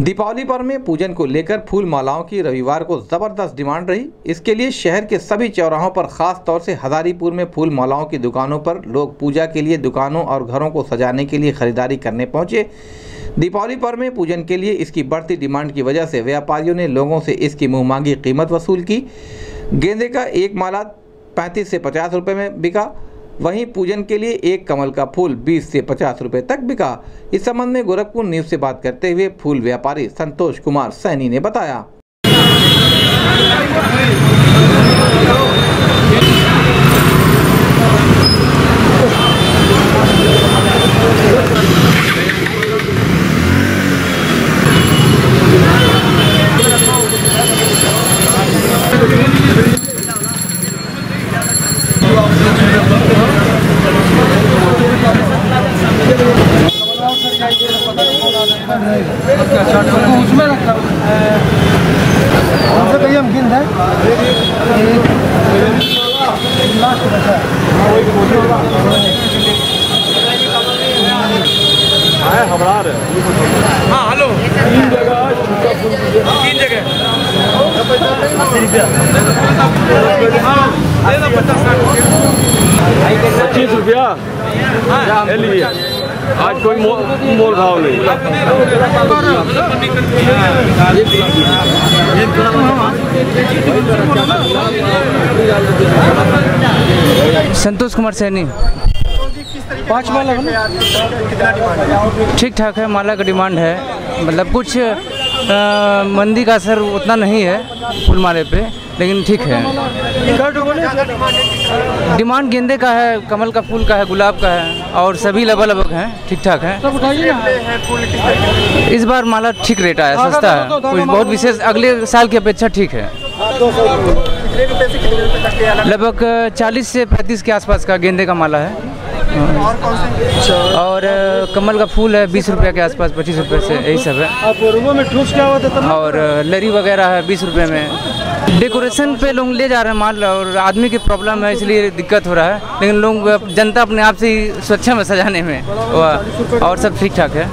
दीपावली पर्व में पूजन को लेकर फूल मालाओं की रविवार को ज़बरदस्त डिमांड रही। इसके लिए शहर के सभी चौराहों पर खास तौर से हजारीपुर में फूल मालाओं की दुकानों पर लोग पूजा के लिए दुकानों और घरों को सजाने के लिए खरीदारी करने पहुँचे। दीपावली पर्व में पूजन के लिए इसकी बढ़ती डिमांड की वजह से व्यापारियों ने लोगों से इसकी मुँह मांगी कीमत वसूल की। गेंदे का एक माला पैंतीस से पचास रुपये में बिका। वहीं पूजन के लिए एक कमल का फूल 20 से 50 रुपए तक बिका। इस संबंध में गोरखपुर न्यूज़ से बात करते हुए फूल व्यापारी संतोष कुमार सैनी ने बताया। उसमें रखा हमसे कहिए हम गिन है लास्ट बचा हाँ। हेलो तीन जगह तीन जगह अस्सी रुपया। हाँ। दे दो पचास पच्चीस रुपया आज कोई मोल मोल भाव नहीं। संतोष कुमार सैनी। पाँच माला ठीक ठाक है, माला का डिमांड है। मतलब कुछ मंदी का असर उतना नहीं है, फूल माले पे। लेकिन ठीक है। डिमांड गेंदे का है कमल का फूल का है गुलाब का है और सभी लगभग लगभग हैं। ठीक ठाक है इस बार माला ठीक रेट आया सस्ता है। कुछ बहुत विशेष अगले साल की अपेक्षा ठीक है। लगभग चालीस से पैंतीस के आसपास का गेंदे का माला है। और अ, कमल का फूल है बीस रुपये के आसपास पच्चीस रुपये से यही सब है। में ठूस क्या था और लरी वगैरह है बीस रुपये में। डेकोरेशन पे लोग ले जा रहे हैं माल और आदमी की प्रॉब्लम है इसलिए दिक्कत हो रहा है। लेकिन लोग जनता अपने आप से ही स्वच्छ में सजाने में। और सब ठीक ठाक है।